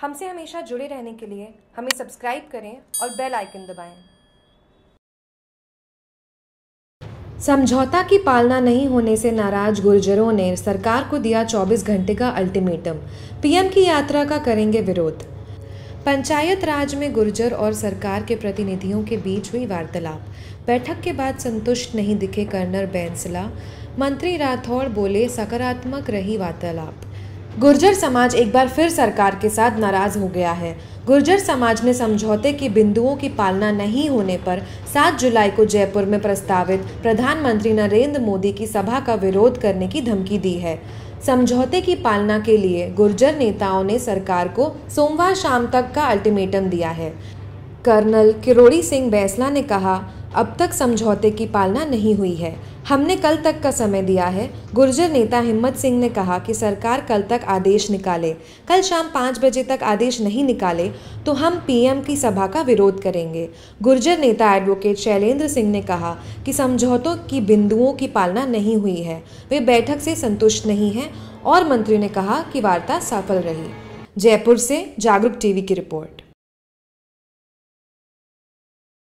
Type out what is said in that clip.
हमसे हमेशा जुड़े रहने के लिए हमें सब्सक्राइब करें और बेल आइकन दबाएँ। समझौता की पालना नहीं होने से नाराज़ गुर्जरों ने सरकार को दिया 24 घंटे का अल्टीमेटम। पीएम की यात्रा का करेंगे विरोध। पंचायत राज में गुर्जर और सरकार के प्रतिनिधियों के बीच हुई वार्तालाप। बैठक के बाद संतुष्ट नहीं दिखे कर्नल बैंसला। मंत्री राठौड़ बोले, सकारात्मक रही वार्तालाप। गुर्जर समाज एक बार फिर सरकार के साथ नाराज़ हो गया है। गुर्जर समाज ने समझौते के बिंदुओं की पालना नहीं होने पर 7 जुलाई को जयपुर में प्रस्तावित प्रधानमंत्री नरेंद्र मोदी की सभा का विरोध करने की धमकी दी है। समझौते की पालना के लिए गुर्जर नेताओं ने सरकार को सोमवार शाम तक का अल्टीमेटम दिया है। कर्नल किरोड़ी सिंह बैसला ने कहा अब तक समझौते की पालना नहीं हुई है। हमने कल तक का समय दिया है। गुर्जर नेता हिम्मत सिंह ने कहा कि सरकार कल तक आदेश निकाले। कल शाम पाँच बजे तक आदेश नहीं निकाले तो हम पीएम की सभा का विरोध करेंगे। गुर्जर नेता एडवोकेट शैलेंद्र सिंह ने कहा कि समझौतों की बिंदुओं की पालना नहीं हुई है। वे बैठक से संतुष्ट नहीं हैं और मंत्री ने कहा कि वार्ता सफल रही। जयपुर से जागरूक टीवी की रिपोर्ट।